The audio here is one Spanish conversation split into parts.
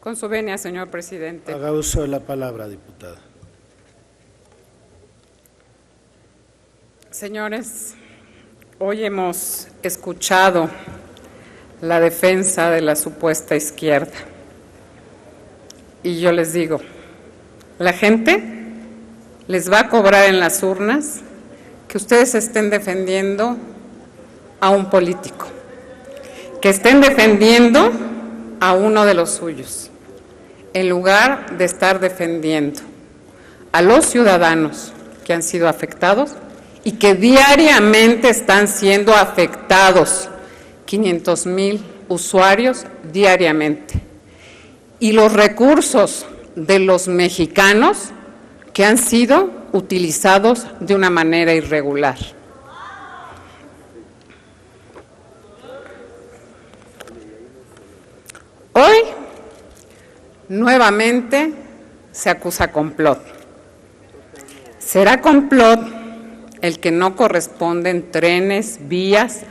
Con su venia, señor presidente. Haga uso de la palabra, diputada. Señores, hoy hemos escuchado la defensa de la supuesta izquierda. Y yo les digo, la gente les va a cobrar en las urnas que ustedes estén defendiendo a un político, que estén defendiendo a uno de los suyos, en lugar de estar defendiendo a los ciudadanos que han sido afectados y que diariamente están siendo afectados, 500 mil usuarios diariamente, y los recursos de los mexicanos que han sido utilizados de una manera irregular. Hoy, nuevamente, se acusa complot. ¿Será complot el que no corresponden trenes, vías,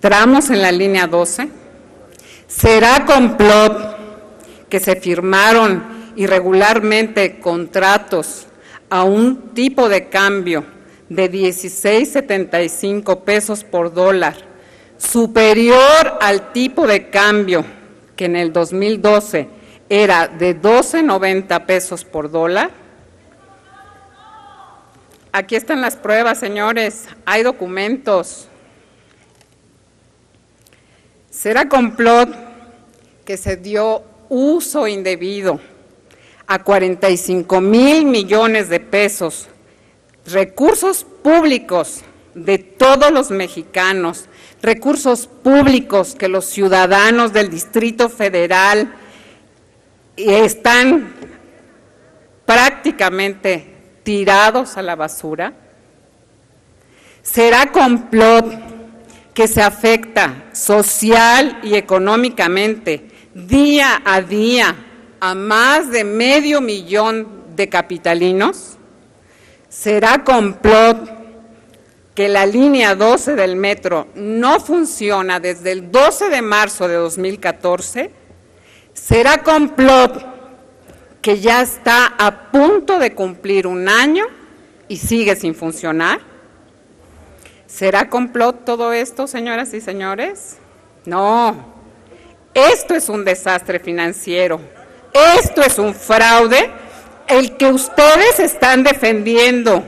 tramos en la línea 12? ¿Será complot que se firmaron irregularmente contratos a un tipo de cambio de 16.75 pesos por dólar, superior al tipo de cambio que en el 2012 era de 12.90 pesos por dólar? Aquí están las pruebas, señores. Hay documentos. ¿Será complot que se dio uso indebido a 45 mil millones de pesos, recursos públicos de todos los mexicanos, recursos públicos que los ciudadanos del Distrito Federal están prácticamente tirados a la basura? ¿Será complot que se afecta social y económicamente día a día a más de medio millón de capitalinos? ¿Será complot que la línea 12 del metro no funciona desde el 12 de marzo de 2014? ¿Será complot que ya está a punto de cumplir un año y sigue sin funcionar? ¿Será complot todo esto, señoras y señores? No, esto es un desastre financiero, esto es un fraude, el que ustedes están defendiendo,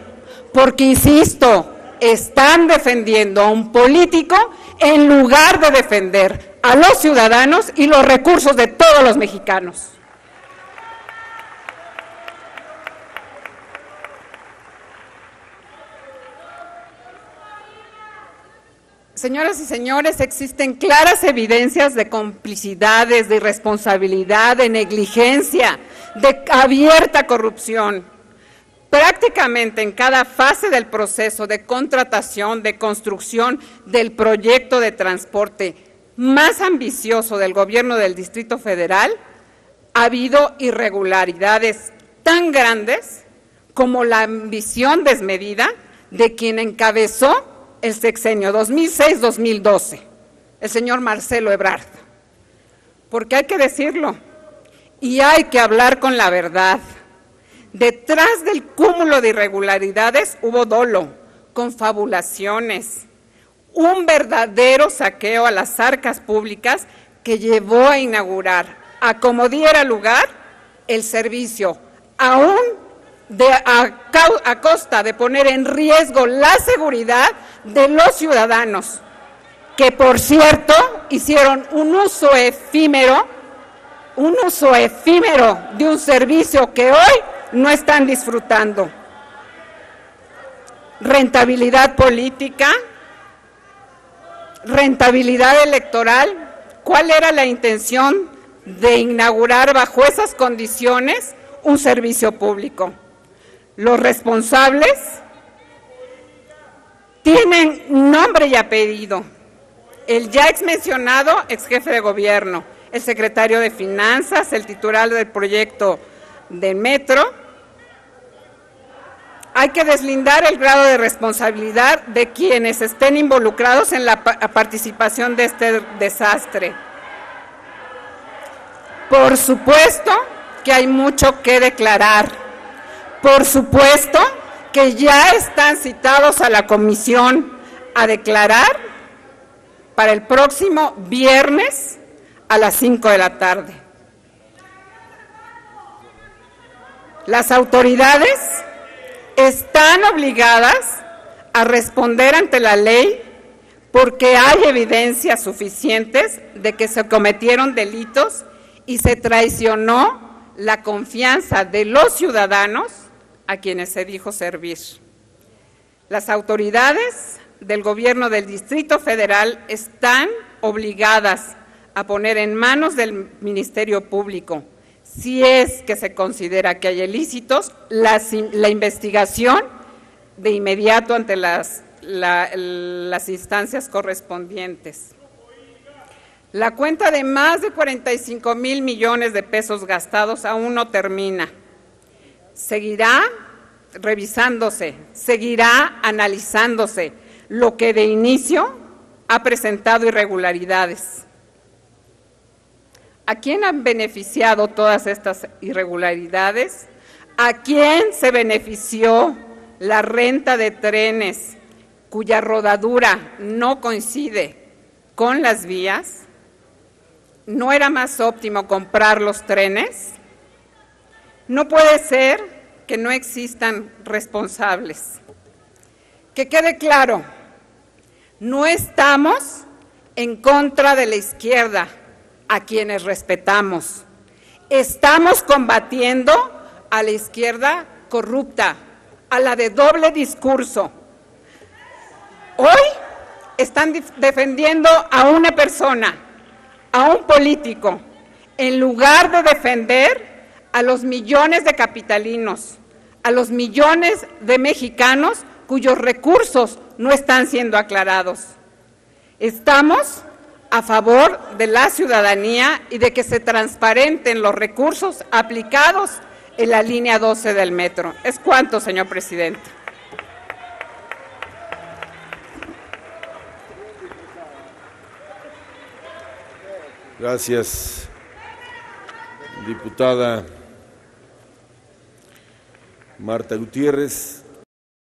porque, insisto, están defendiendo a un político en lugar de defender a los ciudadanos y los recursos de todos los mexicanos. Señoras y señores, existen claras evidencias de complicidades, de irresponsabilidad, de negligencia, de abierta corrupción. Prácticamente en cada fase del proceso de contratación, de construcción del proyecto de transporte más ambicioso del gobierno del Distrito Federal, ha habido irregularidades tan grandes como la ambición desmedida de quien encabezó el sexenio 2006-2012, el señor Marcelo Ebrard. Porque hay que decirlo y hay que hablar con la verdad. Detrás del cúmulo de irregularidades hubo dolo, confabulaciones, un verdadero saqueo a las arcas públicas que llevó a inaugurar, a como diera lugar, el servicio, aún a, costa de poner en riesgo la seguridad de los ciudadanos, que por cierto hicieron un uso efímero, un uso efímero de un servicio que hoy no están disfrutando. Rentabilidad política, rentabilidad electoral, ¿cuál era la intención de inaugurar bajo esas condiciones un servicio público? Los responsables tienen nombre y apellido. El ya ex mencionado ex jefe de gobierno, el secretario de Finanzas, el titular del proyecto del metro. Hay que deslindar el grado de responsabilidad de quienes estén involucrados en la participación de este desastre. Por supuesto que hay mucho que declarar. Por supuesto que ya están citados a la comisión a declarar para el próximo viernes a las 5 de la tarde. Las autoridades están obligadas a responder ante la ley porque hay evidencias suficientes de que se cometieron delitos y se traicionó la confianza de los ciudadanos a quienes se dijo servir. Las autoridades del gobierno del Distrito Federal están obligadas a poner en manos del Ministerio Público, si es que se considera que hay ilícitos, la, investigación de inmediato ante las, las instancias correspondientes. La cuenta de más de 45 mil millones de pesos gastados aún no termina. Seguirá revisándose, seguirá analizándose lo que de inicio ha presentado irregularidades. ¿A quién han beneficiado todas estas irregularidades? ¿A quién se benefició la renta de trenes cuya rodadura no coincide con las vías? ¿No era más óptimo comprar los trenes? No puede ser que no existan responsables. Que quede claro, no estamos en contra de la izquierda, a quienes respetamos. Estamos combatiendo a la izquierda corrupta, a la de doble discurso. Hoy están defendiendo a una persona, a un político, en lugar de defender a los millones de capitalinos, a los millones de mexicanos cuyos recursos no están siendo aclarados. Estamos a favor de la ciudadanía y de que se transparenten los recursos aplicados en la línea 12 del metro. ¿Es cuánto, señor presidente? Gracias, diputada Marta Gutiérrez.